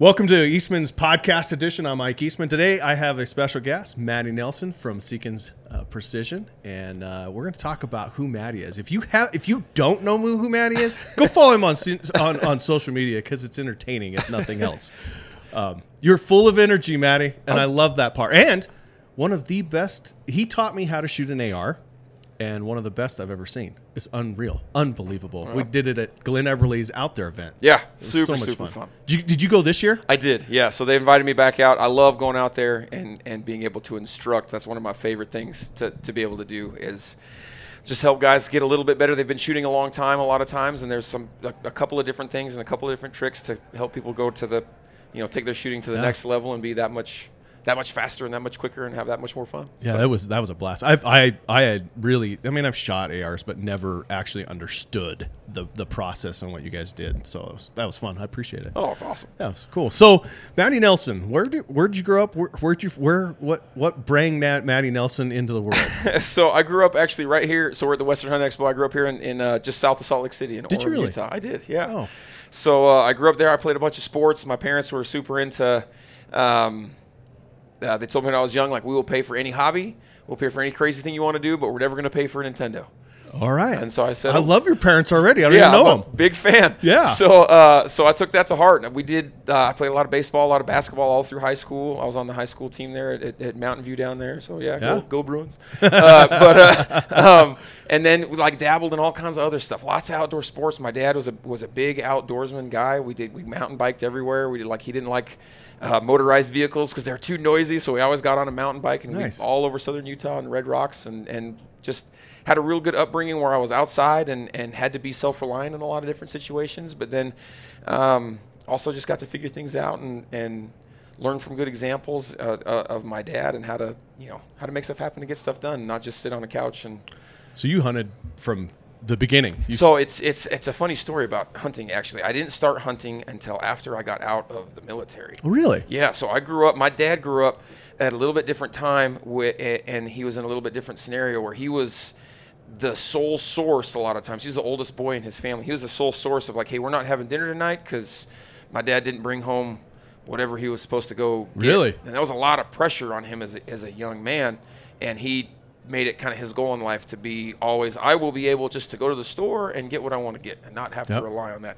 Welcome to Eastman's podcast edition. I'm Ike Eastman. Today I have a special guest, Matty Nelson from Seekins uh, Precision, and uh, we're going to talk about who Matty is. If you have, if you don't know who Matty is, go follow him on on, on social media because it's entertaining if nothing else. Um, you're full of energy, Matty, and I love that part. And one of the best. He taught me how to shoot an AR and one of the best I've ever seen. It's unreal, unbelievable. We did it at Glenn Eberly's out there event. Yeah, It was super super fun. Did you, did you go this year? I did, yeah. So they invited me back out. I love going out there and, and being able to instruct. That's one of my favorite things to, to be able to do is just help guys get a little bit better. They've been shooting a long time a lot of times, and there's some a, a couple of different things and a couple of different tricks to help people go to the, you know, take their shooting to the Yeah. next level and be that much that much faster and that much quicker and have that much more fun. Yeah, So- that was that was a blast. I've, I I had really. I mean, I've shot ARs, but never actually understood the the process and what you guys did. So it was, that was fun. I appreciate it. Oh, it's awesome. That was cool. So, Matty Nelson, where did where did you grow up? Where where'd you where what what bring Nat, Matty Nelson into the world? so I grew up actually right here. So we're at the Western Hunt Expo. I grew up here in, in uh, just south of Salt Lake City in Did you Orem, really? Utah. I did, yeah. Oh. So uh, I grew up there. I played a bunch of sports. My parents were super into. Um, uh, they told me when I was young, like we will pay for any hobby, we'll pay for any crazy thing you want to do, but we're never going to pay for a Nintendo. All right. And so I said, I love your parents already. I don't yeah, even know them. big fan. Yeah. So, uh, so I took that to heart. And We did. Uh, I played a lot of baseball, a lot of basketball, all through high school. I was on the high school team there at, at, at Mountain View down there. So yeah, Yeah. Go, go Bruins. uh, but uh, um, and then we, like dabbled in all kinds of other stuff. Lots of outdoor sports. My dad was a was a big outdoorsman guy. We did we mountain biked everywhere. We did like he didn't like. Uh, motorized vehicles because they're too noisy, so we always got on a mountain bike and Nice. we all over southern Utah and Red Rocks, and, and just had a real good upbringing where I was outside and, and had to be self reliant in a lot of different situations, but then um, also just got to figure things out and, and learn from good examples uh, uh, of my dad and how to you know how to make stuff happen to get stuff done, not just sit on a couch and. So you hunted from the beginning. You So it's it's it's a funny story about hunting. Actually, I didn't start hunting until after I got out of the military. Oh, really? Yeah, so I grew up. My dad grew up at a little bit different time, and he was in a little bit different scenario where he was the sole source. A lot of times, he was the oldest boy in his family. He was the sole source of like, hey, we're not having dinner tonight because my dad didn't bring home whatever he was supposed to go. Get. Really? And that was a lot of pressure on him as a, as a young man, and he made it kind of his goal in life to be always I will be able just to go to the store and get what I want to get and not have Yep. to rely on that.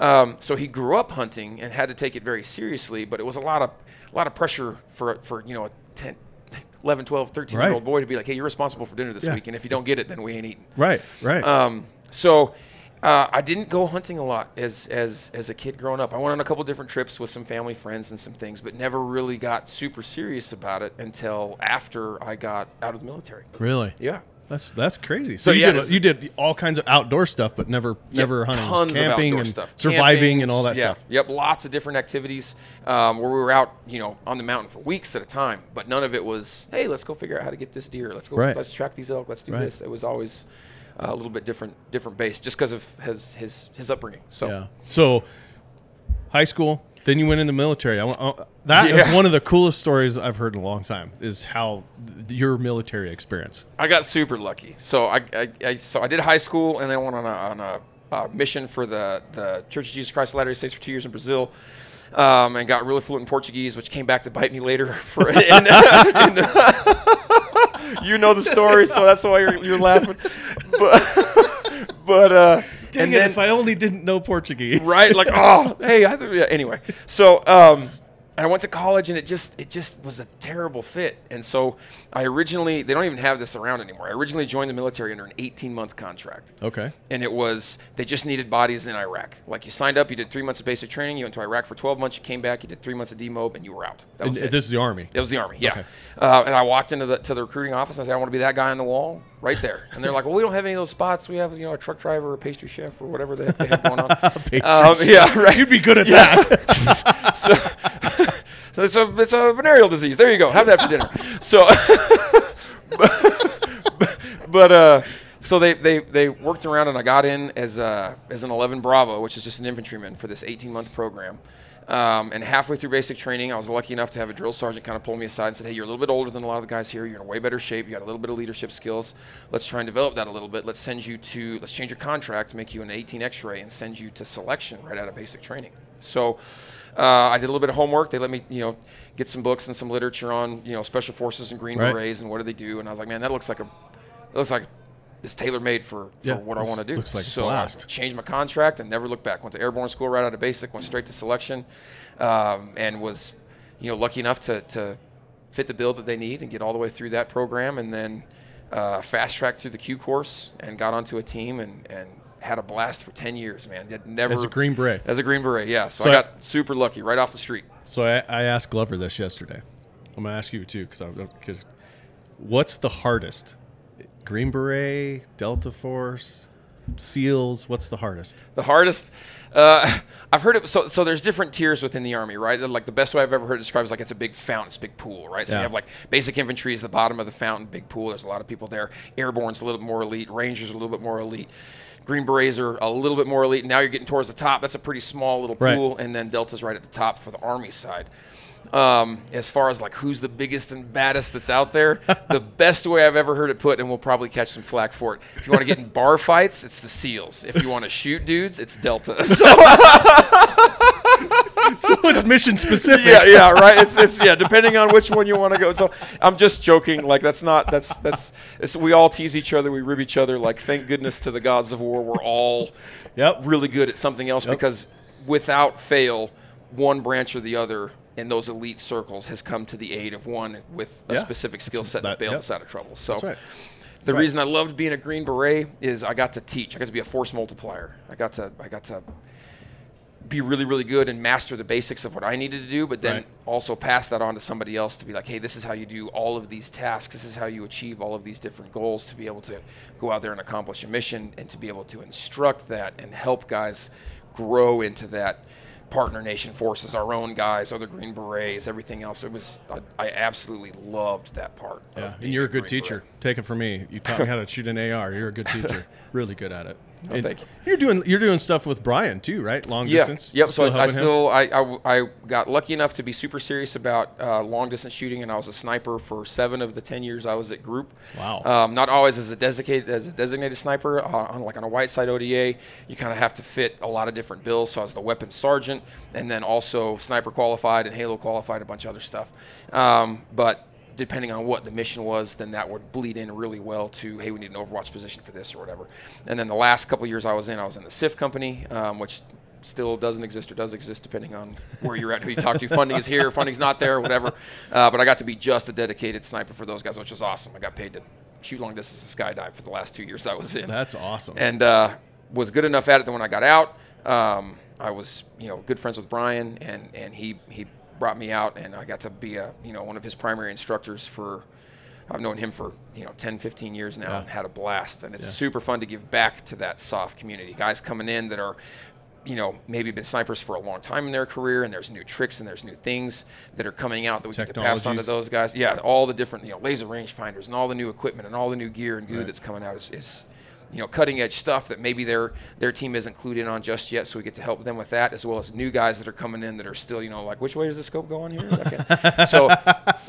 Um, so he grew up hunting and had to take it very seriously, but it was a lot of a lot of pressure for for you know a 10, 11, 12, 13 year old boy to be like, hey, you're responsible for dinner this Yeah. week, and if you don't get it, then we ain't eating. Right. Right. Um, so uh, I didn't go hunting a lot as as as a kid growing up. I went on a couple different trips with some family friends and some things, but never really got super serious about it until after I got out of the military. really? Yeah. That's that's crazy. So, So, you, yeah, did, you did all kinds of outdoor stuff, but never never hunting, tons camping of and stuff, surviving and all that yeah, stuff. Yep, lots of different activities um, where we were out, you know, on the mountain for weeks at a time. But none of it was, hey, let's go figure out how to get this deer. Let's go, Right. let's track these elk. Let's do Right. this. It was always uh, a little bit different, different base, just because of his his his upbringing. So Yeah. So, high school, then you went in the military. I, want- uh, that is Yeah. one of the coolest stories I've heard in a long time. Is how th- your military experience. I got super lucky. So I, I, I so I did high school and then went on a, on a uh, mission for the the Church of Jesus Christ of Latter-day Saints for two years in Brazil. Um, and got really fluent in Portuguese, which came back to bite me later. For in, in the- you know the story, so that's why you're, you're laughing. But but uh, Dang and it! then if I only didn't know Portuguese. right? Like, oh, hey, I th- yeah, anyway. So, um, I went to college and it just it just was a terrible fit. And so I originally they don't even have this around anymore. I originally joined the military under an 18 month contract. Okay. And it was they just needed bodies in Iraq. Like you signed up, you did three months of basic training, you went to Iraq for 12 months, you came back, you did three months of demob, and you were out. That And it. this is the army. It was the army, yeah. Okay. Uh, and I walked into the to the recruiting office and I said, I want to be that guy on the wall right there. And they're like, Well, we don't have any of those spots. We have you know a truck driver, or a pastry chef, or whatever they, they have going on. Pastry Um, chef. yeah, right. You'd be good at that. So, so it's a it's a venereal disease. There you go. Have that for dinner. So, but, but uh, so they, they they worked around and I got in as a, as an 11 Bravo, which is just an infantryman for this 18 month program. Um, and halfway through basic training, I was lucky enough to have a drill sergeant kind of pull me aside and said, "Hey, you're a little bit older than a lot of the guys here. You're in way better shape. You got a little bit of leadership skills. Let's try and develop that a little bit. Let's send you to let's change your contract, make you an 18 X-ray, and send you to selection right out of basic training." So. Uh, I did a little bit of homework. They let me, you know, get some books and some literature on, you know, special forces and Green Right. Berets and what do they do. And I was like, man, that looks like a, it looks like it's tailor made for, for Yeah, what I want to do. looks like so blast. I changed my contract and never looked back. Went to airborne school right out of basic, went straight to selection, um, and was, you know, lucky enough to, to fit the bill that they need and get all the way through that program, and then uh, fast tracked through the Q course and got onto a team and, and had a blast for 10 years, man. Did never As a Green Beret. as a Green Beret, yeah. So, So I I- got super lucky right off the street. So I, I asked Glover this yesterday. I'm gonna ask you too, because because what's the hardest? Green Beret, Delta Force, SEALs. What's the hardest? The hardest, uh, I've heard it. So, so there's different tiers within the army, right? Like the best way I've ever heard it described is like it's a big fountain, it's a big pool, right? So Yeah. you have like basic infantry is the bottom of the fountain, big pool. There's a lot of people there. Airborne's a little bit more elite. Rangers are a little bit more elite. Green Berets are a little bit more elite. Now you're getting towards the top. That's a pretty small little Right. pool, and then Delta's right at the top for the army side. Um, as far as like who's the biggest and baddest that's out there, the best way I've ever heard it put, and we'll probably catch some flack for it. If you want to get in bar fights, it's the SEALs. If you want to shoot dudes, it's Delta. So so it's mission specific. yeah, yeah, right. It's, it's yeah, depending on which one you want to go. So I'm just joking. Like that's not that's that's it's, we all tease each other, we rib each other. Like thank goodness to the gods of war, we're all Yep. really good at something else because without fail, one branch or the other in those elite circles has come to the aid of one with a Yeah. specific skill set that- that bailed yep. us out of trouble. So. Right. The right. reason I loved being a Green Beret is I got to teach. I got to be a force multiplier. I got to I got to be really really good and master the basics of what I needed to do, but then Right. also pass that on to somebody else to be like, hey, this is how you do all of these tasks. This is how you achieve all of these different goals to be able to go out there and accomplish a mission and to be able to instruct that and help guys grow into that partner nation forces, our own guys, other Green Berets, everything else. It was I, I absolutely loved that part. of Yeah, and you're a good Green teacher. Beret. Take it from me. You taught me how to shoot an AR. You're a good teacher. really good at it. Oh, And thank you. You're doing you're doing stuff with Brian too, right? Long Yeah. distance. Yep. So I, I still I, I, I got lucky enough to be super serious about uh, long distance shooting, and I was a sniper for seven of the ten years I was at group. Wow. Um, not always as a designated as a designated sniper. Uh, on like on a white side ODA, you kind of have to fit a lot of different bills. So I was the weapons sergeant, and then also sniper qualified and Halo qualified, a bunch of other stuff. Um, but depending on what the mission was, then that would bleed in really well to, hey, we need an Overwatch position for this or whatever. And then the last couple years I was in, I was in the CIF company, um, which still doesn't exist or does exist depending on where you're at, who you talk to. Funding is here, funding's not there, whatever. Uh, but I got to be just a dedicated sniper for those guys, which was awesome. I got paid to shoot long distance and skydive for the last two years I was in That's awesome. and uh, was good enough at it that when I got out, um, I was you know good friends with Brian, and and he he brought me out, and I got to be a you know one of his primary instructors for. I've known him for you know 10, 15 years now, Yeah. and had a blast. And it's super fun to give back to that soft community. Guys coming in that are you know, maybe been snipers for a long time in their career, and there's new tricks and there's new things that are coming out that we get to pass on to those guys. Yeah, all the different, you know, laser range finders and all the new equipment and all the new gear and goo that's coming out is, is, you know, cutting edge stuff that maybe their their team isn't clued in on just yet. So we get to help them with that, as well as new guys that are coming in that are still, you know, like which way does the scope go on here? Okay. so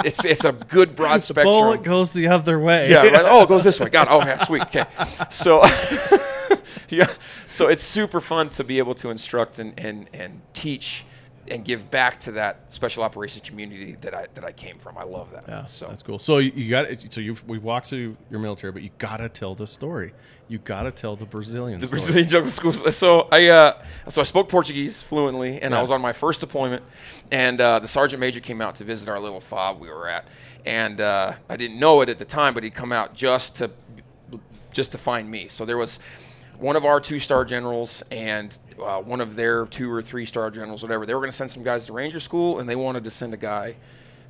it's it's a good broad spectrum. Bullet goes the other way. Yeah, right. Oh, it goes this way. Got it. Oh, yeah, sweet. Okay. So, yeah. So it's super fun to be able to instruct and, and, and teach and give back to that special operations community that I that I came from. I love that. Yeah, So that's cool. So you, got so you we walked through your military, but you gotta tell the story. You gotta tell the Brazilian the story. Brazilian jungle schools. So I uh, so I spoke Portuguese fluently, and Yeah. I was on my first deployment, and uh, the sergeant major came out to visit our little fob we were at, and uh, I didn't know it at the time, but he'd come out just to just to find me. So there was one of our two-star generals and uh, one of their two or three-star generals, whatever. They were going to send some guys to Ranger School, and they wanted to send a guy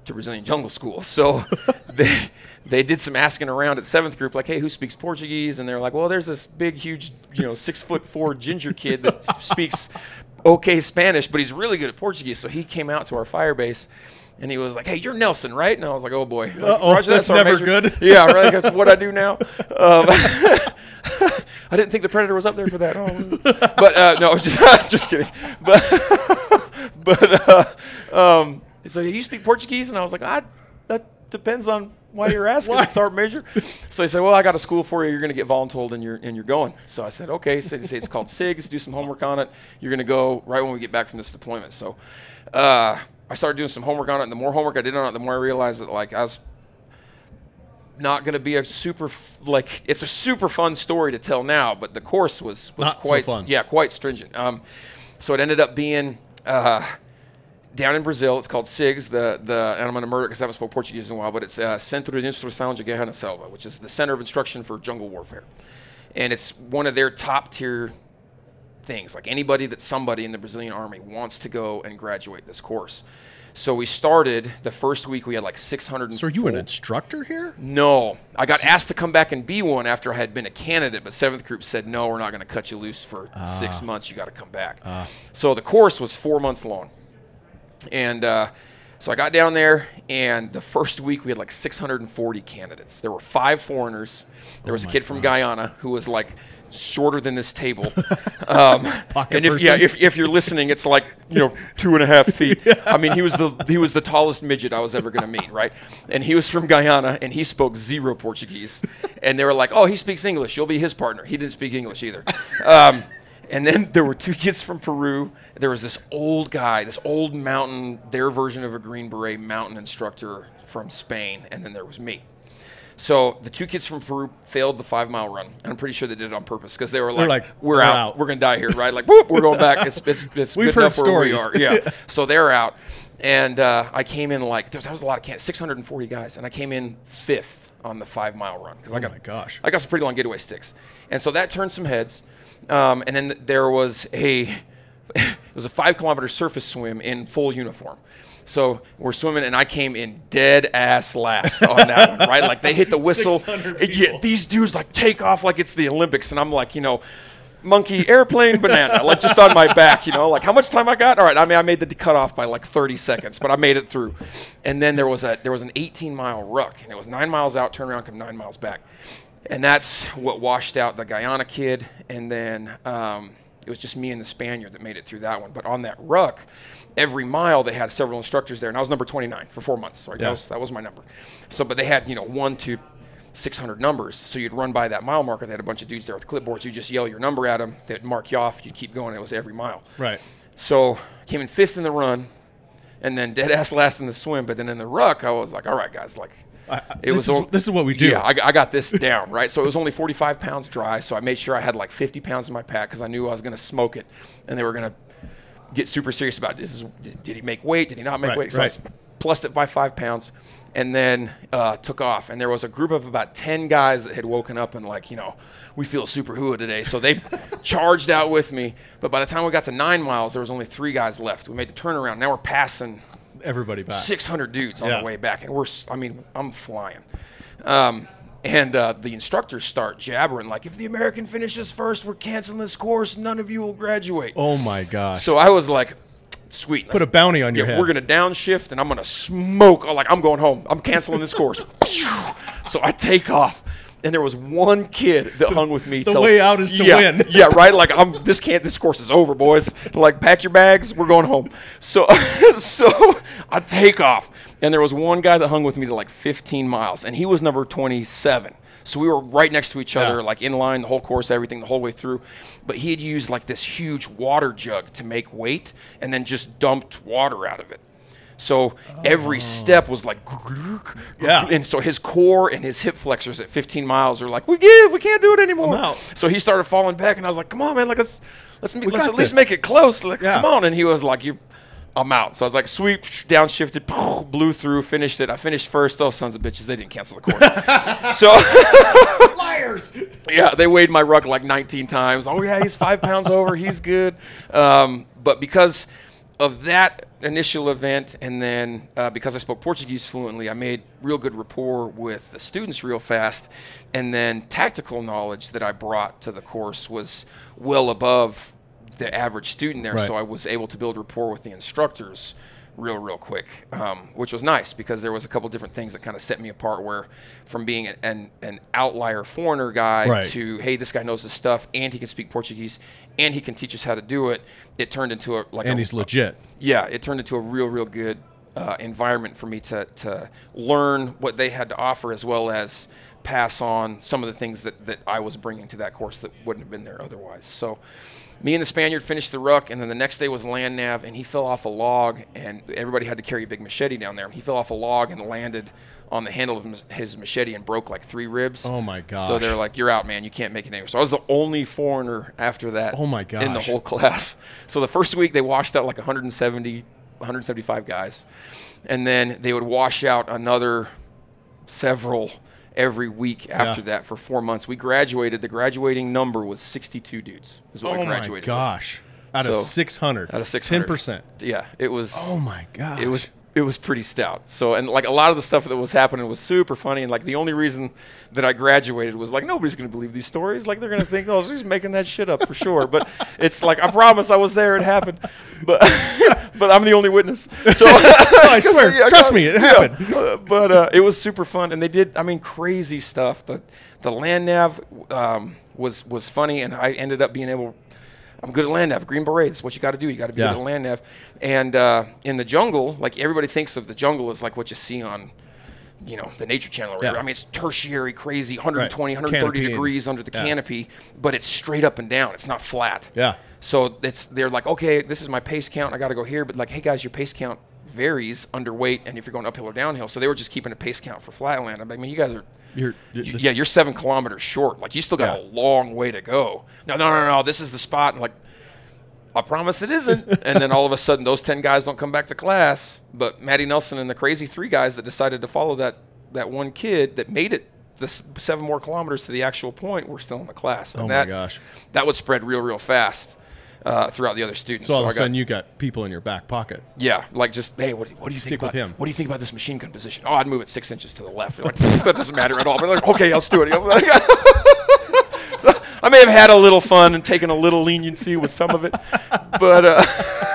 to Brazilian Jungle School. So they they did some asking around at seventh group, like, hey, who speaks Portuguese? And they're like, well, there's this big, huge, you know, six foot four ginger kid that speaks okay Spanish, but he's really good at Portuguese. So he came out to our fire base. And he was like, "Hey, you're Nelson, right?" And I was like, "Oh boy, Like, Uh-oh, that's never Major." good. Yeah, right. That's what I do now. Um, I didn't think the predator was up there for that. Oh. But uh, no, I was just, I was just kidding. But but uh, um, so you speak Portuguese, and I was like, I, that depends on why you're asking, Why? Sergeant Major. So he said, well, I got a school for you. You're going to get voluntold, and you're and you're going. So I said, okay. So he said, it's called CIGS. Do some homework on it. You're going to go right when we get back from this deployment. So uh, I started doing some homework on it, and the more homework I did on it, the more I realized that like I was not going to be a super like it's a super fun story to tell now, but the course was was Not so quite fun. yeah quite stringent. Um, so it ended up being uh, down in Brazil. It's called CIGS. The the and I'm going to murder because I haven't spoke Portuguese in a while, but it's uh, Centro de Instrução de Guerra na Selva, which is the center of instruction for jungle warfare, and it's one of their top tier things. Like anybody that somebody in the Brazilian army wants to go and graduate this course. So we started the first week. We had like 600. So are you an instructor here? No, I got asked to come back and be one after I had been a candidate, but seventh group said no, we're not going to cut you loose for six months. You got to come back. So the course was four months long, and uh, so I got down there, and the first week we had like 640 candidates. There were five foreigners. There was a kid from Guyana who was like shorter than this table. Um, and if yeah, if, if you're listening, it's like you know two and a half feet. I mean, he was the he was the tallest midget I was ever going to meet, right? And he was from Guyana, and he spoke zero Portuguese. And they were like, "Oh, he speaks English. You'll be his partner." He didn't speak English either. Um, and then there were two kids from Peru. There was this old guy, this old mountain, their version of a Green Beret mountain instructor from Spain, and then there was me. So the two kids from Peru failed the five mile run, and I'm pretty sure they did it on purpose because they were like, like, "We're, "We're out. out." We're gonna die here, right? Like, whoop, we're going back. It's it's, it's We've heard enough where we are. Yeah. so they're out, and uh, I came in like there was, that was a lot of can 640 guys, and I came in fifth on the five mile run because I Oh got my gosh. I got some pretty long getaway sticks, and so that turned some heads. Um, and then there was a it was a five kilometer surface swim in full uniform. So we're swimming, and I came in dead ass last on that one, right? Like they hit the whistle. 600 yeah, these dudes like take off like it's the Olympics, and I'm like, you know, monkey, airplane, banana, like just on my back, you know, like how much time I got? All right, I mean, I made the cutoff by like 30 seconds, but I made it through. And then there was a there was an 18 mile ruck, and it was nine miles out, turn around, come nine miles back, and that's what washed out the Guyana kid, and then. Um, it was just me and the Spaniard that made it through that one. But on that ruck, every mile they had several instructors there, and I was number 29 for four months. Right? Yeah. That was that was my number. So, but they had you know one to 600 numbers. So you'd run by that mile marker. They had a bunch of dudes there with clipboards. You just yell your number at them. They'd mark you off. You'd keep going. It was every mile. Right. So came in fifth in the run, and then dead ass last in the swim. But then in the ruck, I was like, all right, guys, like. I, It this was is, this is what we do. Yeah, I, I got this down, right? So it was only 45 pounds dry. So I made sure I had like 50 pounds in my pack because I knew I was going to smoke it, and they were going to get super serious about this. Is did, he make weight? Did he not make Right, weight? So I right. s- plussed it by five pounds, and then uh, took off. And there was a group of about 10 guys that had woken up and like, you know, we feel super hua today. So they charged out with me. But by the time we got to nine miles, there was only three guys left. We made the turnaround. Now we're passing Everybody back. 600 dudes on Yeah. the way back, and we're I mean, I'm flying. Um, and uh, the instructors start jabbering, like, if the American finishes first, we're canceling this course. None of you will graduate. Oh my gosh. So I was like, sweet. Put a bounty on your yeah, head. we're gonna downshift, and I'm gonna smoke. Like I'm going home. I'm canceling this course. so I take off, and there was one kid that hung with me. the till- way out is to yeah, win. yeah, right. Like I'm. This can't. This course is over, boys. Like pack your bags. We're going home. So, so I take off, and there was one guy that hung with me to like 15 miles, and he was number 27. So we were right next to each other, Yeah. like in line the whole course, everything the whole way through. But he had used like this huge water jug to make weight, and then just dumped water out of it. So every step was like, Yeah. And so his core and his hip flexors at 15 miles are like, we give, we can't do it anymore. So he started falling back, and I was like, come on, man, like let's let's, let's at least this. make it close. Like, Yeah. come on. And he was like, you. I'm out. So I was like, sweep, downshifted, blew through, finished it. I finished first. Those sons of bitches, they didn't cancel the course. so Liars. yeah, they weighed my ruck like 19 times. Oh yeah, he's five pounds over. He's good. Um, but because of that initial event, and then uh, because I spoke Portuguese fluently, I made real good rapport with the students real fast. And then tactical knowledge that I brought to the course was well above the average student there. Right. So I was able to build rapport with the instructors real, real quick, um, which was nice because there was a couple different things that kind of set me apart. Where from being an an, outlier foreigner guy Right. to hey, this guy knows his stuff and he can speak Portuguese and he can teach us how to do it. It turned into a like And a, he's legit. yeah, it turned into a real, real good uh, environment for me to, to learn what they had to offer as well as pass on some of the things that, that I was bringing to that course that wouldn't have been there otherwise. So, me and the Spaniard finished the ruck, and then the next day was land nav, and he fell off a log, and everybody had to carry a big machete down there. He fell off a log and landed on the handle of his machete and broke like three ribs. Oh my god! So they're like, "You're out, man. You can't make it anywhere." So I was the only foreigner after that. Oh my god! In the whole class. So the first week they washed out like 170, 175 guys, and then they would wash out another several every week after Yeah. that for four months. We graduated. The graduating number was 62 dudes. Is what Oh we my graduated. with. gosh. Out of 600. Out of 600. 10%. Yeah, it was. Oh my gosh. It was it was pretty stout. So and like a lot of the stuff that was happening was super funny. And like the only reason that I graduated was like nobody's gonna believe these stories. Like they're gonna think, oh, she's making that shit up for sure. But it's like I promise I was there. It happened. But but I'm the only witness. So I swear. Yeah, Trust God, me, it yeah. happened. Uh, but uh, it was super fun, and they did. I mean, crazy stuff. The the land nav um, was was funny, and I ended up being able. I'm good at land nav. Green beret. That's what you got to do. You got to be Yeah. good at land nav. And uh, in the jungle, like everybody thinks of the jungle as like what you see on, you know, the Nature Channel or whatever. Yeah. I mean, it's tertiary, crazy, 120, Right. 130 Canopy degrees under the yeah. canopy, but it's straight up and down. It's not flat. Yeah. So it's they're like, okay, this is my pace count. I got to go here, but like, hey guys, your pace count varies underweight, and if you're going uphill or downhill. So they were just keeping a pace count for flatland. I mean, you guys are. You're, you- yeah, you're seven kilometers short. Like you still got Yeah. a long way to go. No, no, no, no. This is the spot. And like, I promise it isn't. and then all of a sudden, those ten guys don't come back to class. But Matty Nelson and the crazy three guys that decided to follow that that one kid that made it the seven more kilometers to the actual point were still in the class. Oh and Oh my that, gosh. that would spread real, real fast uh, throughout the other students. So all of I a got- sudden, you got people in your back pocket. yeah, like just hey, what, do- what do you Stick think with about him. What do you think about this machine gun position? Oh, I'd move it six inches to the left. Like that doesn't matter at all. But like, okay, let's do it. so I may have had a little fun and taken a little leniency with some of it, but uh,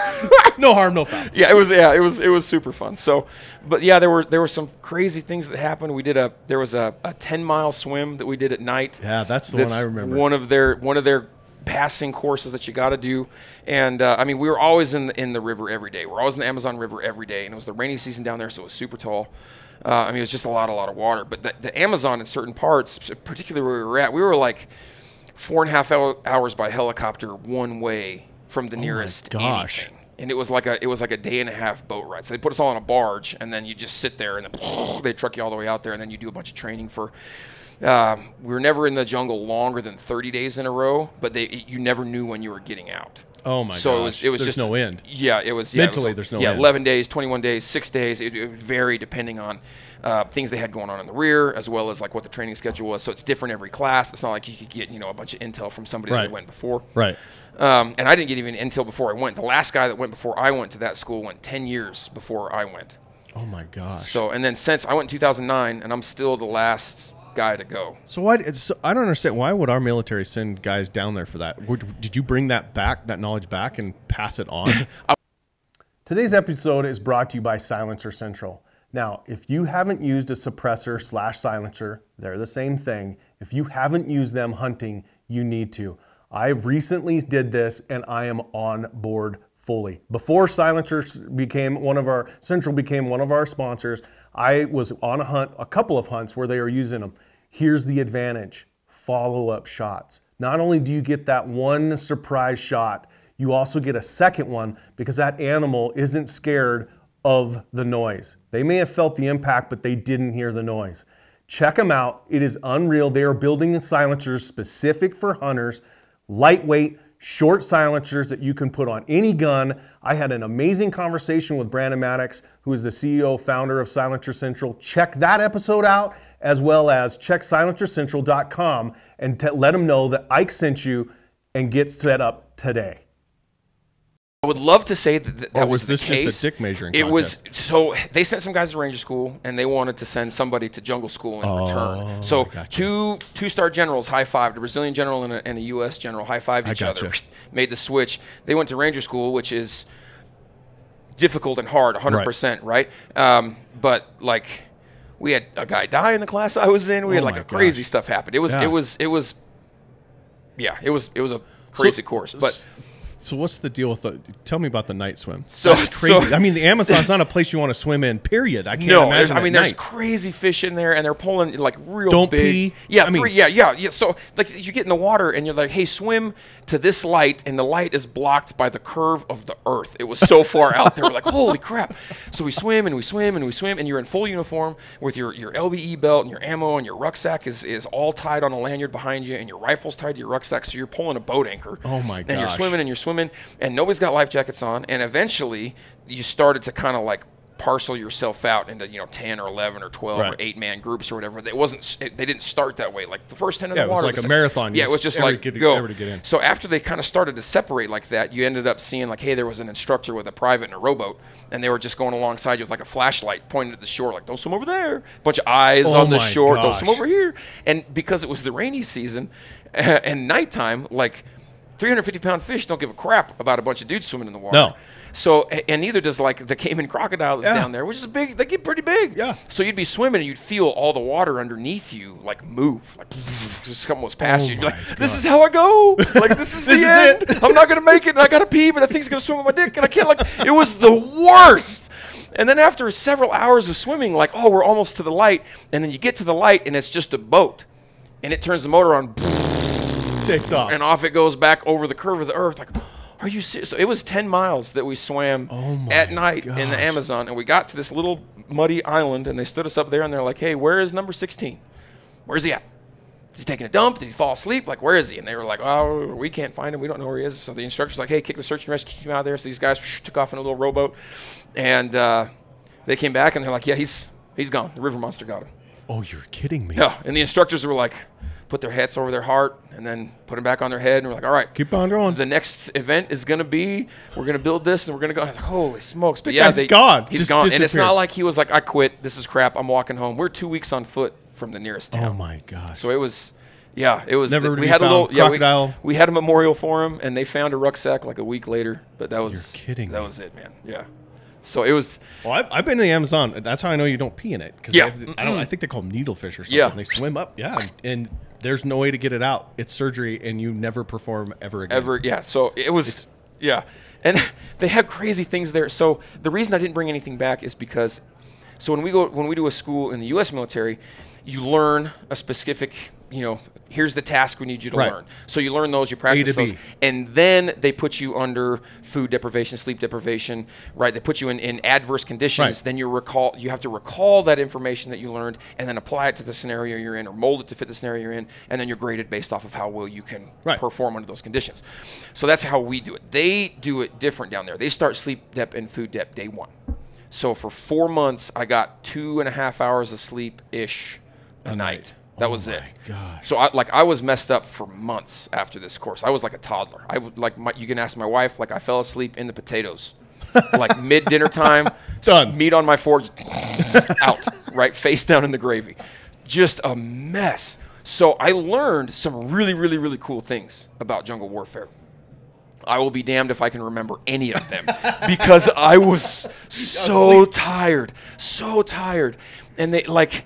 No harm, no foul. yeah, it was yeah, it was it was super fun. So, but yeah, there were there were some crazy things that happened. We did a there was a, a ten mile swim that we did at night. Yeah, that's the That's one I remember. One of their one of their passing courses that you got to do. And uh, I mean, we were always in the, in the river every day. We're always in the Amazon River every day, and it was the rainy season down there, so it was super tall. Uh, I mean, it was just a lot, a lot of water. But the, the Amazon in certain parts, particularly where we were at, we were like four and a half hours by helicopter one way from the nearest Oh gosh. anything. And it was like a it was like a day and a half boat ride. So they put us all on a barge, and then you just sit there, and then they truck you all the way out there, and then you do a bunch of training for. Um, we were never in the jungle longer than 30 days in a row, but they you never knew when you were getting out. Oh my so gosh. it was it was There's just no end. Yeah, it was yeah, it was Mentally, there's no yeah, end. 11 days, 21 days, six days. It, it would vary depending on uh, things they had going on in the rear, as well as like what the training schedule was. So it's different every class. It's not like you could get you know a bunch of intel from somebody Right. that went before. Right. Um, and I didn't get even intel before I went. The last guy that went before I went to that school went 10 years before I went. Oh my gosh. So, and then since I went in 2009, and I'm still the last guy to go. So why? So I don't understand. Why would our military send guys down there for that? Would, did you bring that back, that knowledge back, and pass it on? Today's episode is brought to you by Silencer Central. Now, if you haven't used a suppressor slash silencer, they're the same thing. If you haven't used them hunting, you need to. I recently did this, and I am on board fully. Before Silencer became one of our Central became one of our sponsors, I was on a hunt, a couple of hunts where they were using them. Here's the advantage: follow-up shots. Not only do you get that one surprise shot, you also get a second one because that animal isn't scared of the noise. They may have felt the impact, but they didn't hear the noise. Check them out. It is unreal. They are building silencers specific for hunters, lightweight, short silencers that you can put on any gun. I had an amazing conversation with Brandon Maddox, who is the CEO, founder of Silencer Central. Check that episode out, as well as check silencercentral.com and t- let them know that Ike sent you and get set up today. I would love to say that th- that Or was was this the just a case. dick measuring It was so they sent some guys to ranger school and they wanted to send somebody to jungle school in return. So Oh, gotcha. two two star generals high fived a Brazilian general and a, and a U.S. general high fived each gotcha. other, made the switch. They went to ranger school, which is difficult and hard, 100%, right? Um, but like we had a guy die in the class I was in. We had Oh like my a crazy gosh. stuff happen. It was Yeah. it was it was yeah, it was it was a crazy course. But so what's the deal with the? Tell me about the night swim. So- That's crazy. so- I mean, the Amazon's not a place you want to swim in. Period. I can't no, imagine. I mean, there's night. crazy fish in there, and they're pulling like real Don't big. pee. Yeah, I mean- yeah, yeah, yeah. So like you get in the water, and you're like, hey, swim to this light, and the light is blocked by the curve of the earth. It was so far out there. We're like, holy crap! So we swim and we swim and we swim, and you're in full uniform with your your LBE belt and your ammo, and your rucksack is is all tied on a lanyard behind you, and your rifle's tied to your rucksack, so you're pulling a boat anchor. Oh my god! And you're swimming and you're swimming, and nobody's got life jackets on, and eventually you started to kind of like parcel yourself out into you know 10 or 11 or 12 or 8 man groups or whatever. It wasn't it, they didn't start that way. Like the first 10 in Yeah, the it was like a marathon. Yeah it was just like get- go. ever to get in. so after they kind of started to separate like that you ended up seeing like hey there was an instructor with a private and a rowboat and they were just going alongside you with like a flashlight pointing at the shore like don't swim over there. Bunch of eyes Oh on the shore don't swim over here. And because it was the rainy season and nighttime like 350 pound fish don't give a crap about a bunch of dudes swimming in the water No. so, and neither does like the caiman crocodile that's Yeah. down there, which is big. They get pretty big. Yeah. So you'd be swimming and you'd feel all the water underneath you like move, like just something was past Oh you. You're like, this is how I go. Like this is the is end. it. I'm not gonna make it. and I gotta pee, but that thing's gonna swim with my dick, and I can't. Like it was the worst. And then after several hours of swimming, like oh, we're almost to the light, and then you get to the light and it's just a boat, and it turns the motor on takes off. and off it goes back over the curve of the earth. Like, are you serious? So it was 10 miles that we swam Oh at night in the Amazon. And we got to this little muddy island, and they stood us up there, and they're like, hey, where is number 16? Where's he at? Is he taking a dump? Did he fall asleep? Like, where is he? And they were like, oh, we can't find him. We don't know where he is. So the instructor's like, hey, kick the search and rescue team out there. So these guys took off in a little rowboat, and uh, they came back, and they're like, yeah, he's he's gone. The river monster got him. oh, you're kidding me. Yeah, and the instructors were like, put their hats over their heart and then put them back on their head, and we're like, all right, Keep on going. the next event is going to be we're going to build this and we're going to go. I was like, holy smokes! But The yeah, they, gone. He's Just gone, and it's not like he was like, I quit. This is crap. I'm walking home. We're two weeks on foot from the nearest oh town. oh my gosh. So it was, yeah, it was. Never to we had a found. little yeah, we- Crocodile. We, had a memorial for him, and they found a rucksack like a week later. But that was You're kidding That me. was it, man. Yeah. So it was. Well, I've, I've been to the Amazon. That's how I know you don't pee in it. 'cause Yeah. I don't. I think they call them needlefish or something. Yeah. They swim up. Yeah. And, and there's no way to get it out. It's surgery, and you never perform ever again. ever yeah so it was yeah and they have crazy things there so the reason i didn't bring anything back is because so when we go when we do a school in the us military you learn a specific you know here's the task we need you to Right. learn so you learn those you practice those B. and then they put you under food deprivation sleep deprivation right they put you in, in adverse conditions Right. then you recall you have to recall that information that you learned and then apply it to the scenario you're in or mold it to fit the scenario you're in and then you're graded based off of how well you can Right. perform under those conditions so that's how we do it they do it different down there they start sleep dep and food dep day one so for four months i got two and a half hours of sleep ish a, night. That Oh was it so I, like I was messed up for months after this course. I was like a toddler. I would like my, you can ask my wife. Like I fell asleep in the potatoes, like mid dinner time. Done. Meat on my fork, out right face down in the gravy, just a mess. So I learned some really really really cool things about jungle warfare. I will be damned if I can remember any of them because I was so tired, so tired, and they like.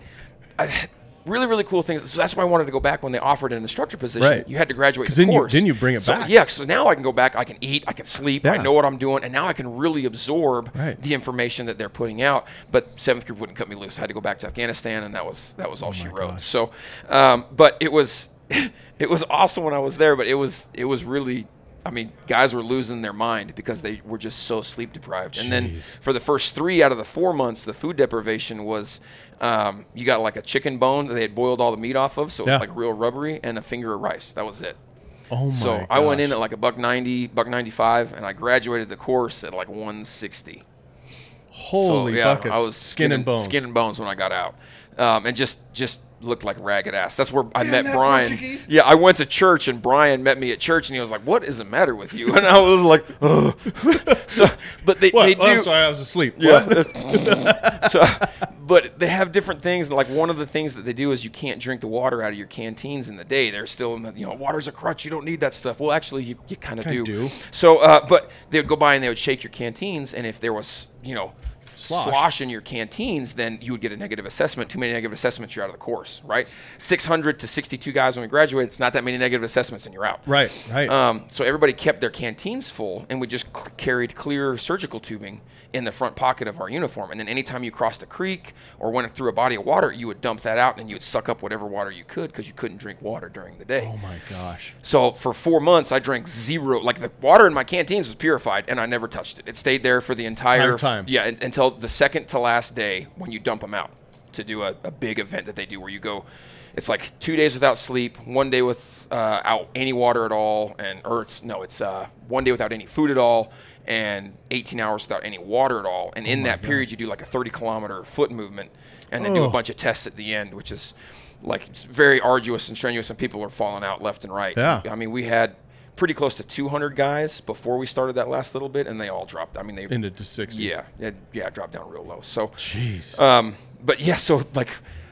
I, Really, really cool things. So that's why I wanted to go back when they offered an instructor position. Right. You had to graduate the then you- then you bring it So, back. Yeah, so now I can go back. I can eat. I can sleep. I know what I'm doing, and now I can really absorb Right. the information that they're putting out. But seventh group wouldn't cut me loose. I had to go back to Afghanistan, and that was that was all she wrote. Oh gosh. So, um, but it was it was awesome when I was there. But it was it was really. I mean, guys were losing their mind because they were just so sleep deprived. And then for the first three out of the four months, the food deprivation was um, you got like a chicken bone that they had boiled all the meat off of, so it was Yeah. like real rubbery, and a finger of rice. That was it. Oh my. So I went in gosh. at like a buck ninety, buck ninety five, and I graduated the course at like one sixty. Holy buckets. I was skin and bones. skin and bones when I got out, um, and just just looked like ragged ass. That's where I met Brian. Portuguese. Yeah, I went to church and Brian met me at church and he was like, "What is the matter with you?" And I was like, "Ugh." "So, but they What? they Oh, do." sorry, I was asleep. Yeah. So, but they have different things. Like one of the things that they do is you can't drink the water out of your canteens in the day. They're still in the, you know, water's a crutch. You don't need that stuff. Well, actually, you, you kind of do. Do. So, uh, but they would go by and they would shake your canteens, and if there was, you know, Slosh. slosh, in your canteens, then you would get a negative assessment. Too many negative assessments, you're out of the course, right? 600 to 62 guys when we graduate, it's not that many negative assessments, and you're out. Right, right. Um, so everybody kept their canteens full, and we just carried clear surgical tubing in the front pocket of our uniform. And then anytime you crossed a creek or went through a body of water, you would dump that out and you would suck up whatever water you could because you couldn't drink water during the day. oh my gosh. So for four months, I drank zero. Like the water in my canteens was purified, and I never touched it. It stayed there for the entire, Entire time. Yeah, until the second to last day when you dump them out to do a, a big event that they do where you go. It's like two days without sleep, one day without any water at all, and or it's no, it's uh, one day without any food at all, and 18 hours without any water at all. And in that period, you do like a 30 kilometer foot movement, and then do Oh. a bunch of tests at the end, which is like it's very arduous and strenuous, and people are falling out left and right. Yeah. I mean, we had pretty close to 200 guys before we started that last little bit, and they all dropped. I mean, they ended to 60. yeah, it, yeah, dropped down real low. So, Jeez. um, but yeah, so like.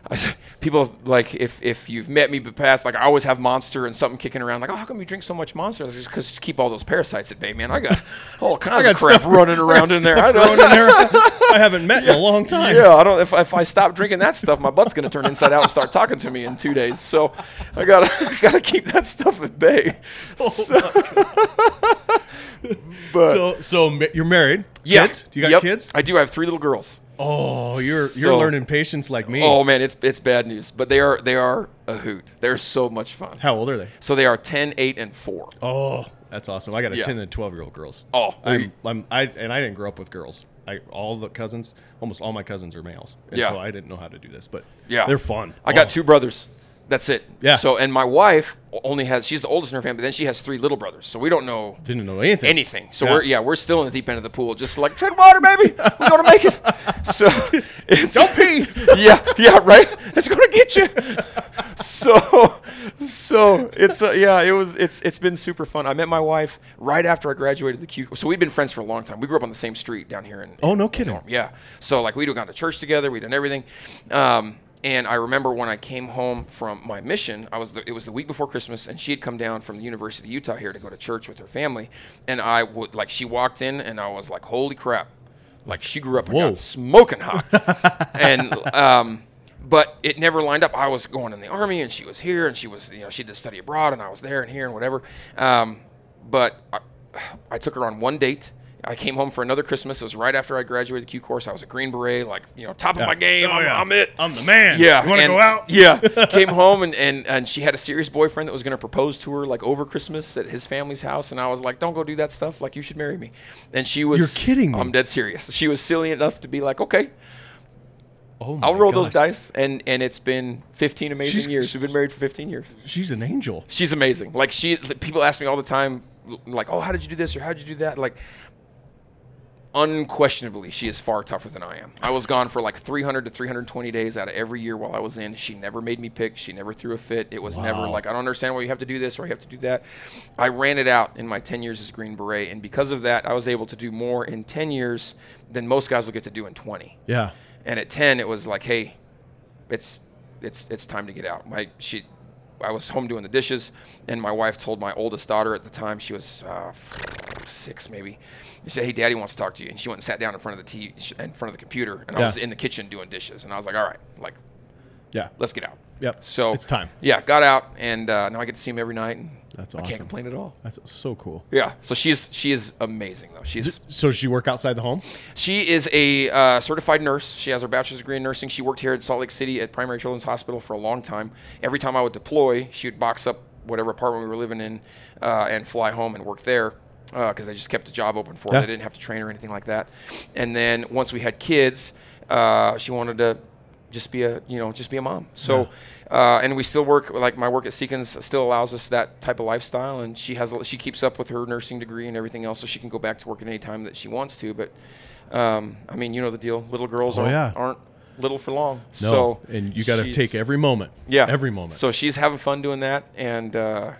I, people like if if you've met me the past, like I always have Monster and something kicking around. Like, oh, how come you drink so much Monster? It's Because keep all those parasites at bay, man. I got all kinds got of crap stuff- running around in there. I know. in there. I haven't met in a long time. Yeah, I don't. If, if I stop drinking that stuff, my butt's gonna turn inside out and start talking to me in two days. So I gotta I gotta keep that stuff at bay. Oh So- but So, so you're married? yeah, Kids? Do you got Yep. kids? I do I have three little girls. Oh, you're you're So- learning patience like me. Oh man, it's it's bad news, but they are they are a hoot. They're so much fun. How old are they? So they are 10, 8, and 4. Oh, that's awesome. I got a Yeah. 10 and 12 year old girls. Oh, I'm, I'm, I, and I didn't grow up with girls. I, all the cousins, almost all my cousins are males. And Yeah. So I didn't know how to do this, but Yeah. they're fun. I got Oh. two brothers. That's it. Yeah. So and my wife only has she's the oldest in her family, then she has three little brothers. So we don't know Didn't know anything. anything. So Yeah. we're yeah, we're still in the deep end of the pool, just like drink water, baby. We're gonna make it. So it's Don't pee. yeah, yeah, right. It's gonna get you. So, so it's uh, yeah, it was it's it's been super fun. I met my wife right after I graduated the Q. So we'd been friends for a long time. We grew up on the same street down here in. Oh, no kidding. Yeah. So like we'd gone to church together. We'd done everything. Um, and I remember when I came home from my mission, I was the, it was the week before Christmas, and she had come down from the University of Utah here to go to church with her family, and I would like she walked in, and I was like, holy crap, like she grew up and Whoa. got smoking hot, and um, but it never lined up. I was going in the army, and she was here, and she was you know she did study abroad, and I was there and here and whatever. Um, but I, I took her on one date. I came home for another Christmas. It was right after I graduated the Q course. I was a Green Beret, like you know, top of my game. Oh, I'm, yeah. I'm it. I'm the man. Yeah. You want to go out? Yeah. Came home and, and, and she had a serious boyfriend that was going to propose to her like over Christmas at his family's house. And I was like, don't go do that stuff. Like, you should marry me. And she was. You're kidding me. I'm dead serious. She was silly enough to be like, okay, Oh my I'll roll those dice. And, and it's been 15 amazing She's- years. We've been married for 15 years. She's an angel. She's amazing. Like she, people ask me all the time, like, "Oh, how did you do this or how did you do that?" Like, unquestionably, she is far tougher than I am. I was gone for like 300 to 320 days out of every year while I was in. She never made me pick. She never threw a fit. It was never like, "I don't understand why you have to do this or you have to do that." I ran it out in my 10 years as Green Beret, and because of that, I was able to do more in 10 years than most guys will get to do in 20. Yeah. And at 10, it was like, hey, it's it's it's time to get out. My she, I was home doing the dishes, and my wife told my oldest daughter at the time she was uh, six maybe. She said, "Hey, Daddy wants to talk to you." And she went and sat down in front of the TV, in front of the computer, and I was in the kitchen doing dishes, and I was like, "All right, like Yeah. let's get out." Yep. So It's time. Yeah, got out, and uh, now I get to see him every night, and That's I can't complain at all. That's so cool. Yeah, so she's she is amazing though. She's So does she work outside the home? she is a uh, certified nurse. She has her bachelor's degree in nursing. She worked here at Salt Lake City at Primary Children's Hospital for a long time. Every time I would deploy, she would box up whatever apartment we were living in uh, and fly home and work there because they just kept the job open for her. Yeah. They didn't have to train or anything like that. And then once we had kids, uh, she wanted to just be a you know just be a mom. So. Uh, and we still work like my work at Seekins still allows us that type of lifestyle, and she has she keeps up with her nursing degree and everything else, so she can go back to work at any time that she wants to. But um, I mean, you know the deal. Little girls Oh, aren't, yeah. aren't little for long. No, So and you got to take every moment. yeah every moment. So she's having fun doing that, and uh,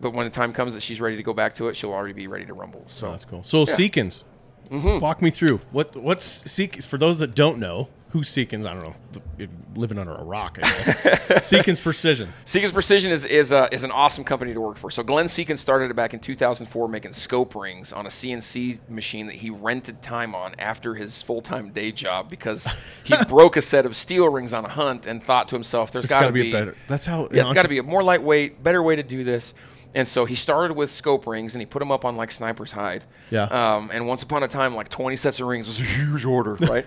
but when the time comes that she's ready to go back to it, she'll already be ready to rumble. So Oh, that's cool. So Seekins, Mm-hmm. walk me through what what's Seekins for those that don't know who's Seekins. I don't know, living under a rock. I guess. Seekins Precision. Seekins Precision is is, uh, is an awesome company to work for. So Glenn Seekins started it back in 2004, making scope rings on a CNC machine that he rented time on after his full time day job because he broke a set of steel rings on a hunt and thought to himself, "There's got to be, a better. That's how. Yeah, it's got to be a more lightweight, better way to do this. And so he started with scope rings, and he put them up on like sniper's hide. Yeah. Um, and once upon a time, like 20 sets of rings was a huge order, right?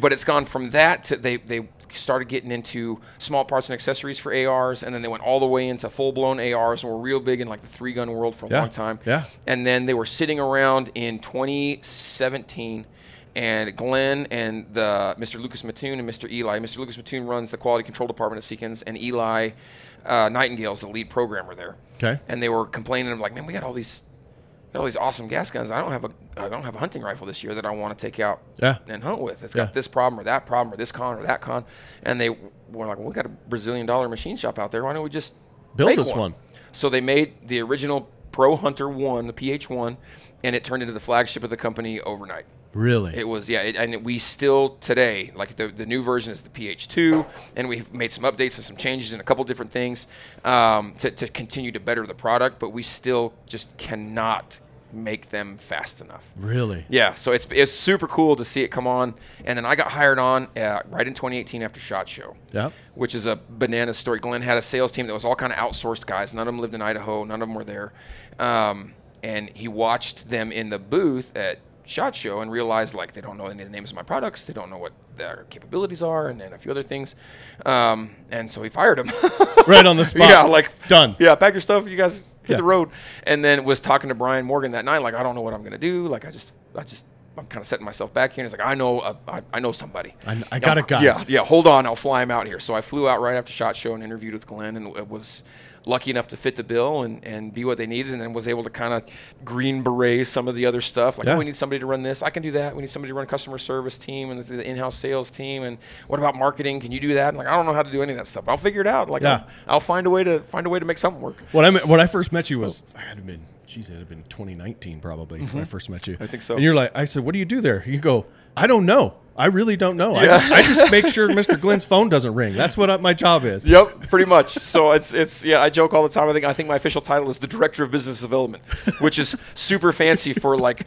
but it's gone from that to they they started getting into small parts and accessories for ARs, and then they went all the way into full blown ARs, and were real big in like the three gun world for a Yeah, long time. yeah. And then they were sitting around in 2017 and Glenn and the Mr. Lucas Mattoon and Mr. Eli. Mr. Lucas Mattoon runs the quality control department at Seekins, and Eli uh, Nightingale's the lead programmer there. Okay. And they were complaining of like, man, we got all these, got all these awesome gas guns. I don't have a, I don't have a hunting rifle this year that I want to take out Yeah. and hunt with. It's got this problem or that problem or this con or that con, and they were like, well, we got a Brazilian dollar machine shop out there. Why don't we just Build make us one. So they made the original Pro Hunter One, the PH One, and it turned into the flagship of the company overnight. Really. It was yeah, it, and we still today like the the new version is the PH2, and we've made some updates and some changes and a couple different things um, to to continue to better the product, but we still just cannot make them fast enough. really. Yeah, so it's it's super cool to see it come on, and then I got hired on uh, right in 2018 after Shot Show. Yep. Which is a banana story. Glenn had a sales team that was all kind of outsourced guys. None of them lived in Idaho. None of them were there, um, and he watched them in the booth at Shot Show and realized like they don't know any of the names of my products. They don't know what their capabilities are, and, and a few other things. Um, and so he fired him. Right on the spot. Yeah, like Done. Yeah, pack your stuff. You guys hit Yeah. the road. And then was talking to Brian Morgan that night. Like, I don't know what I'm gonna do. Like, I just, I just, I'm kind of setting myself back here. And he's like, I know, uh, I, I know somebody. I- I got a guy. Yeah, yeah. Hold on, I'll fly him out here. So I flew out right after Shot Show and interviewed with Glenn, and it was lucky enough to fit the bill and, and be what they needed, and then was able to kind of green beret some of the other stuff. Like, Yeah. oh, we need somebody to run this. I can do that. We need somebody to run customer service team and the in-house sales team. And what about marketing? Can you do that? And like, I don't know how to do any of that stuff. But I'll figure it out. Like, Yeah. I'll, I'll find a way to find a way to make something work. When I met, when I first met you was I had been geez it had been 2019 probably when I first met you. Mm-hmm. I think so. And you're like I said, what do you do there? You go, I don't know. I really don't know. I, just, I just make sure Mr. Glenn's phone doesn't ring. That's what uh, my job is. Yep, pretty much. So it's it's yeah. I joke all the time. I think I think my official title is the director of business development, which is super fancy for like,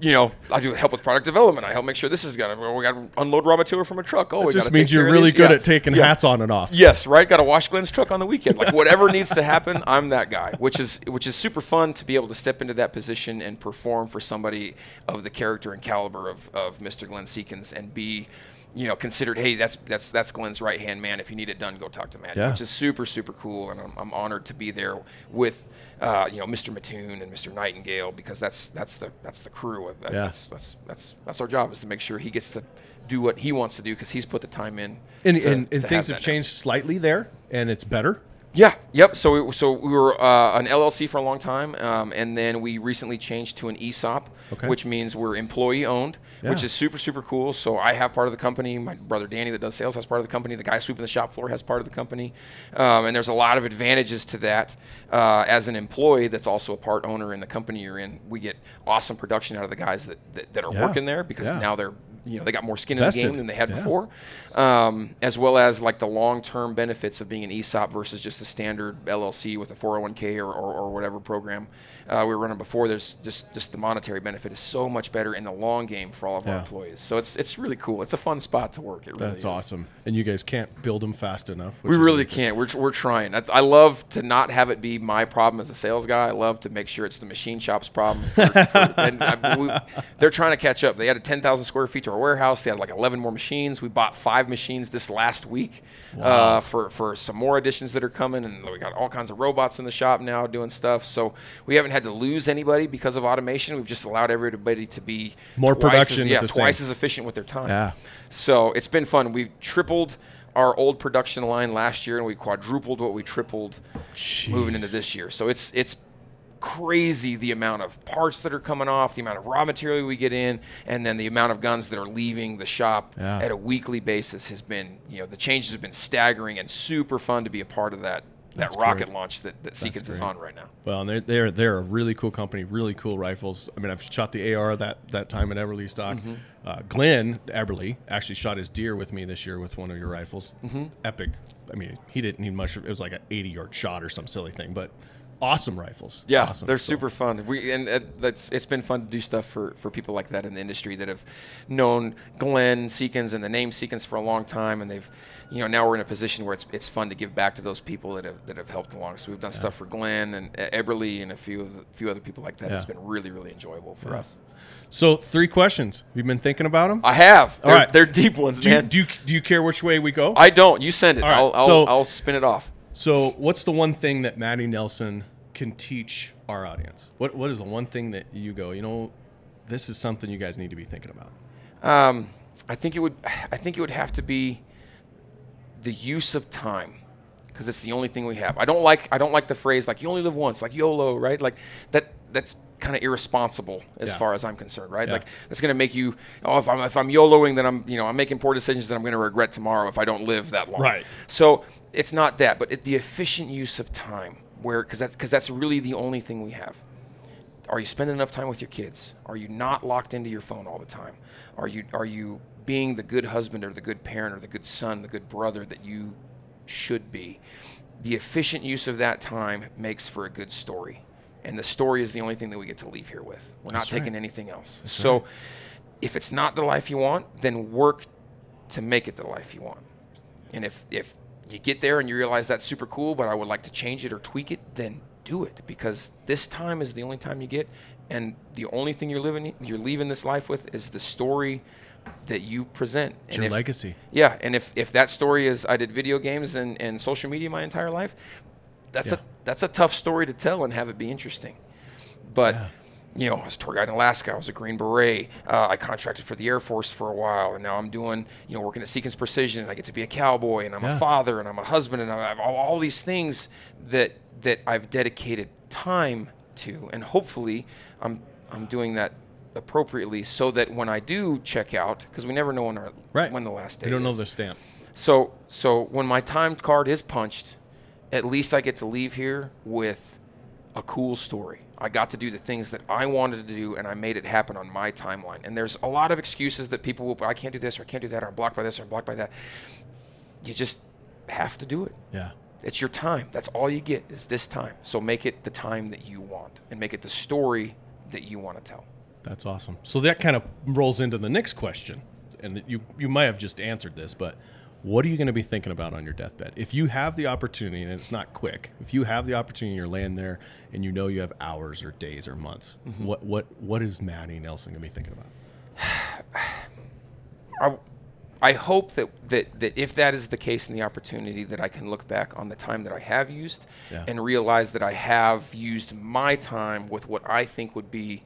you know, I do help with product development. I help make sure this is gonna. We got to unload raw material from a truck. Oh, It just means you're really good Yeah. at taking Yeah. hats on and off. Yes, right. Got to wash Glenn's truck on the weekend. Like whatever needs to happen, I'm that guy. Which is which is super fun to be able to step into that position and perform for somebody of the character and caliber of, of Mr. Glenn And be, you know, considered. Hey, that's that's that's Glenn's right hand man. If you need it done, go talk to Matt. Yeah. Which is super super cool, and I'm, I'm honored to be there with, uh, you know, Mr. Mattoon and Mr. Nightingale because that's that's the that's the crew. Of, That's, that's that's that's our job is to make sure he gets to do what he wants to do because he's put the time in. And, to- and, and to things have have that now. changed slightly there, and it's better. Yeah. Yep. So we, so we were uh, an LLC for a long time, um, and then we recently changed to an ESOP, Okay. which means we're employee owned, which is super super cool. So I have part of the company. My brother Danny that does sales has part of the company. The guy sweeping the shop floor has part of the company, um, and there's a lot of advantages to that. Uh, as an employee, that's also a part owner in the company you're in. We get awesome production out of the guys that that, that are Yeah. working there because Yeah. now they're you know they got more skin in the game than they had Yeah. before, um, as well as like the long-term benefits of being an ESOP versus just a standard LLC with a 401k or, or, or whatever program uh, we were running before. There's just just the monetary benefit is so much better in the long game for all of our employees. So it's it's really cool. It's a fun spot to work. It really That's is. awesome. And you guys can't build them fast enough. We really really- can't. We're, we're trying. I, I love to not have it be my problem as a sales guy. I love to make sure it's the machine shop's problem. For, for, and I, we, they're trying to catch up. They had a 10,000 square feet to our warehouse. They had like 11 more machines. We bought five machines this last week uh, for, for some more additions that are coming. And we got all kinds of robots in the shop now doing stuff. So we haven't had to lose anybody because of automation. We've just allowed everybody to be More twice production As, yeah, the same- twice as efficient with their time. Yeah. So it's been fun. We've tripled our old production line last year, and we quadrupled what we tripled moving into this year. So it's it's crazy the amount of parts that are coming off, the amount of raw material we get in, and then the amount of guns that are leaving the shop Yeah. at a weekly basis has been, you know, the changes have been staggering and super fun to be a part of that that That's rocket great. launch that, that Seekins is on right now. Well, and they're, they're they're a really cool company, really cool rifles. I mean, I've shot the AR that that time at Eberly stock. Mm-hmm. Uh, Glenn Eberly actually shot his deer with me this year with one of your rifles. Mm-hmm. Epic. I mean, he didn't need much. It was like an 80 yard shot or some silly thing, but awesome rifles. Yeah, awesome. they're So- super fun. We and uh, that's it's been fun to do stuff for, for people like that in the industry that have known Glenn Seekins and the name Seekins for a long time, and they've, you know, now we're in a position where it's it's fun to give back to those people that have that have helped along. So we've done stuff for Glenn and Eberly and a few of the, few other people like that. It's been really really enjoyable for us. So three questions. You've been thinking about them. I have. They're, right. they're deep ones, do, you, man. do you do you care which way we go? I don't. You send it. All right, I'll, I'll, so- I'll spin it off. So, what's the one thing that Matty Nelson can teach our audience? What What is the one thing that you go, you know, this is something you guys need to be thinking about? Um, I think it would. I think it would have to be the use of time, because it's the only thing we have. I don't like. I don't like the phrase like "you only live once," like YOLO, right? Like that. That's kind of irresponsible as Yeah. far as I'm concerned, right? Yeah. Like that's going to make you. Oh, if I'm if I'm YOLOing, then I'm you know I'm making poor decisions that I'm going to regret tomorrow if I don't live that long. Right. So it's not that, but it, the efficient use of time, where because that's because that's really the only thing we have. Are you spending enough time with your kids? Are you not locked into your phone all the time? Are you are you being the good husband or the good parent or the good son, the good brother that you should be? The efficient use of that time makes for a good story. And the story is the only thing that we get to leave here with. We're not That's right. taking anything else. so if it's not the life you want, then work to make it the life you want. And if if you get there and you realize that's super cool, but I would like to change it or tweak it, then do it because this time is the only time you get, and the only thing you're living you're leaving this life with is the story that you present. It's and your if, legacy. Yeah, and if if that story is I did video games and, and social media my entire life, that's Yeah. a that's a tough story to tell and have it be interesting. But Yeah. you know, I was a tour guide in Alaska. I was a Green Beret. Uh, I contracted for the Air Force for a while, and now I'm doing, you know, working at Seekins Precision. And I get to be a cowboy, and I'm Yeah. a father, and I'm a husband, and I have all, all these things that that I've dedicated time to, and hopefully, I'm I'm doing that appropriately, so that when I do check out, because we never know when our Right. when the last day. You don't know is. the stamp. So so when my time card is punched, at least I get to leave here with a cool story. I got to do the things that I wanted to do, and I made it happen on my timeline. And there's a lot of excuses that people will. I can't do this, or I can't do that, or I'm blocked by this, or I'm blocked by that. You just have to do it. Yeah. It's your time. That's all you get is this time. So make it the time that you want, and make it the story that you want to tell. That's awesome. So that kind of rolls into the next question, and you you might have just answered this, but what are you going to be thinking about on your deathbed? If you have the opportunity, and it's not quick, if you have the opportunity, you're laying there, and you know you have hours or days or months, mm-hmm. what what what is Matty Nelson going to be thinking about? I, I hope that, that, that if that is the case and the opportunity, that I can look back on the time that I have used Yeah. and realize that I have used my time with what I think would be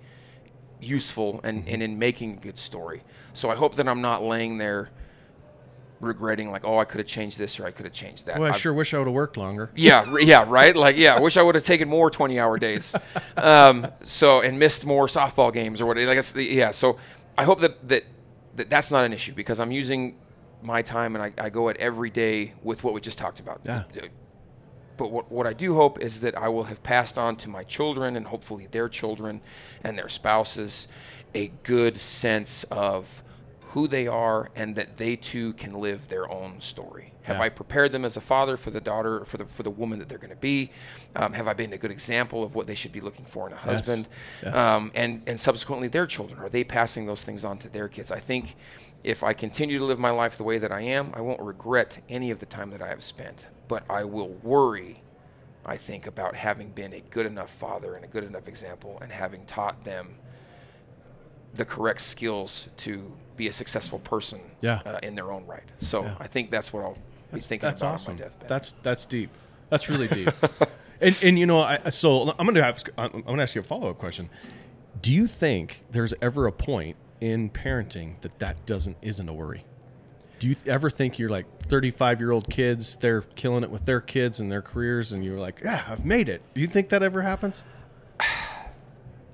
useful and, mm-hmm. and in making a good story. So I hope that I'm not laying there regretting like, oh, I could have changed this or I could have changed that. Well, I I've- sure wish I would have worked longer. yeah, yeah, right. Like, yeah, I wish I would have taken more twenty-hour days, um, so and missed more softball games or whatever. Like, it's, yeah. So I hope that, that that that's not an issue because I'm using my time and I, I go at every day with what we just talked about. Yeah. But what, what I do hope is that I will have passed on to my children and hopefully their children and their spouses a good sense of who they are and that they too can live their own story. Have Yeah. I prepared them as a father for the daughter, for the for the woman that they're going to be? Um, have I been a good example of what they should be looking for in a husband? Yes. Um, and and subsequently their children are they passing those things on to their kids? I think if I continue to live my life the way that I am, I won't regret any of the time that I have spent, but I will worry. I think about having been a good enough father and a good enough example, and having taught them the correct skills to be a successful person Yeah. uh, in their own right. So Yeah. I think that's what I'll be thinking that's about awesome. on my deathbed. That's that's deep. That's really deep. and and you know, I, so I'm going to ask I'm going to ask you a follow up question. Do you think there's ever a point in parenting that that doesn't isn't a worry? Do you ever think you're like 35 year old kids, they're killing it with their kids and their careers, and you're like, yeah, I've made it? Do you think that ever happens?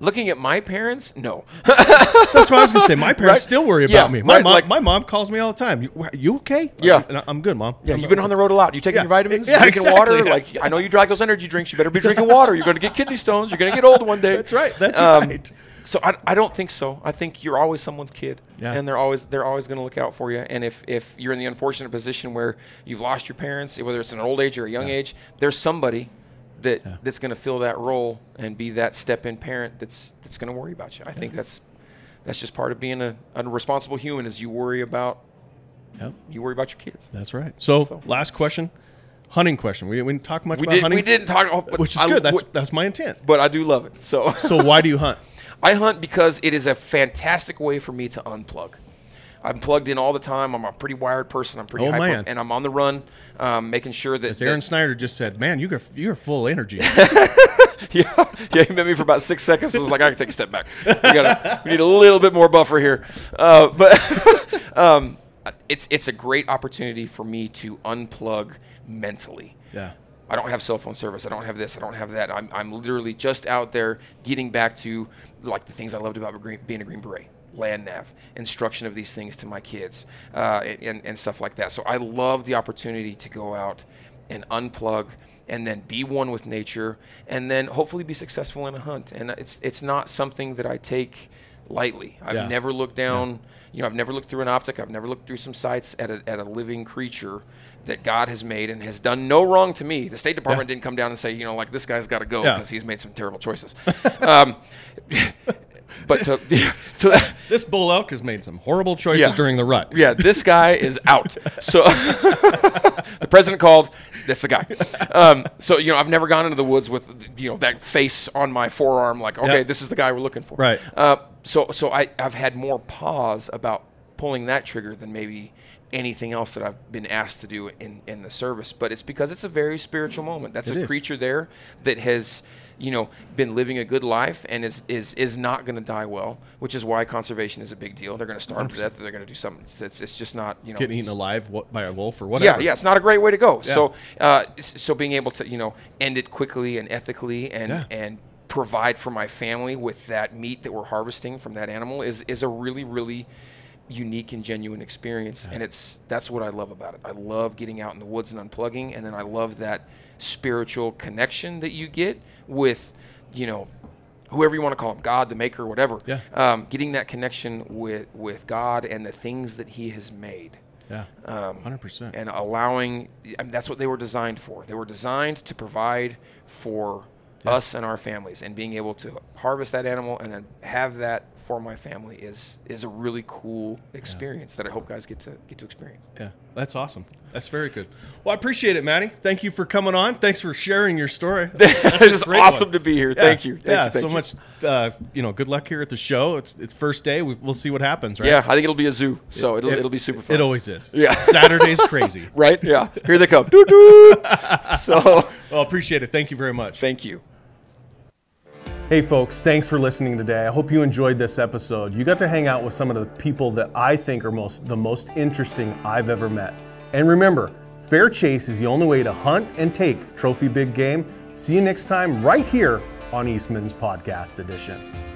Looking at my parents, no. That's what I was gonna say. My parents Right? still worry Yeah, about me. My right, mom, like- my mom calls me all the time. You, you okay? Yeah. And I- I'm good, mom. Yeah, I'm- you've been on the road a lot. You taking Yeah, your vitamins? yeah, drinking exactly. water? Like I know you drink those energy drinks. You better be drinking water. You're going to get kidney stones. You're going to get old one day. That's right. That's Um, right. So I, I don't think so. I think you're always someone's kid, Yeah. and they're always they're always going to look out for you. And if if you're in the unfortunate position where you've lost your parents, whether it's an old age or a young age, there's somebody that that's going to fill that role and be that step in parent that's that's going to worry about you. I think that's that's just part of being a, a responsible human is you worry about Yep, you worry about your kids. that's right. So, So- last question, hunting question. We, we didn't talk much We about did hunting, we didn't talk, oh, which is I- good. That's that's my intent. but I do love it. So So why do you hunt? I hunt because it is a fantastic way for me to unplug. I'm plugged in all the time. I'm a pretty wired person. I'm pretty Oh, hyper, man. and I'm on the run, um, making sure that, As Aaron that Snyder just said, "Man, you got you're full of energy." yeah, yeah, he met me for about six seconds. I was like, I can take a step back. We, gotta, we need a little bit more buffer here. Uh, but um, it's it's a great opportunity for me to unplug mentally. yeah, I don't have cell phone service. I don't have this. I don't have that. I'm, I'm literally just out there getting back to like the things I loved about being a Green Beret, land nav, instruction of these things to my kids, uh, and, and stuff like that. So I love the opportunity to go out and unplug and then be one with nature and then hopefully be successful in a hunt. And it's, it's not something that I take lightly. I've Yeah. never looked down, you know, I've never looked through an optic. I've never looked through some sights at a, at a living creature that God has made and has done no wrong to me. The State Department Yeah. didn't come down and say, you know, like this guy's got to go Yeah. because he's made some terrible choices. um, but to, to this bull elk has made some horrible choices Yeah. during the rut. yeah, this guy is out. So the president called. That's the guy. Um, so you know, I've never gone into the woods with you know that face on my forearm, like okay, Yeah. this is the guy we're looking for. Right. Uh, so so I I've had more pause about pulling that trigger than maybe anything else that I've been asked to do in in the service. But it's because it's a very spiritual moment. That's It a is. creature there that has you know been living a good life and is is is not going to die well, which is why conservation is a big deal. They're going to starve to death. Or they're going to do something. It's it's just not you know Getting eaten alive by a wolf or whatever. yeah, yeah, it's not a great way to go. So, uh, so being able to, you know, end it quickly and ethically, and Yeah. and provide for my family with that meat that we're harvesting from that animal is is a really, really unique and genuine experience. And it's that's what I love about it. I love getting out in the woods and unplugging, and then I love that spiritual connection that you get with, you know. Whoever you want to call him, God, the Maker, whatever. Yeah. Um, getting that connection with with God and the things that He has made yeah, Um, hundred percent. and allowing I mean, that's what they were designed for they were designed to provide for us and our families and being able to harvest that animal and then have that for my family is is a really cool experience that I hope guys get to get to experience Yeah, that's awesome. That's very good. Well, I appreciate it, Matty. Thank you for coming on. Thanks for sharing your story. it's awesome one. to be here Yeah, thank you thank yeah, you, thank so you. much. Uh, you know, good luck here at the show. It's it's first day. We, we'll see what happens. Right? yeah I think it'll be a zoo so it'll, It- it'll be super fun It always is. Yeah. Saturday's crazy. right yeah here they come doo doo so Well, appreciate it. Thank you very much. thank you Hey, folks, thanks for listening today. I hope you enjoyed this episode. You got to hang out with some of the people that I think are most the most interesting I've ever met. And remember, fair chase is the only way to hunt and take trophy big game. See you next time right here on Eastman's Podcast Edition.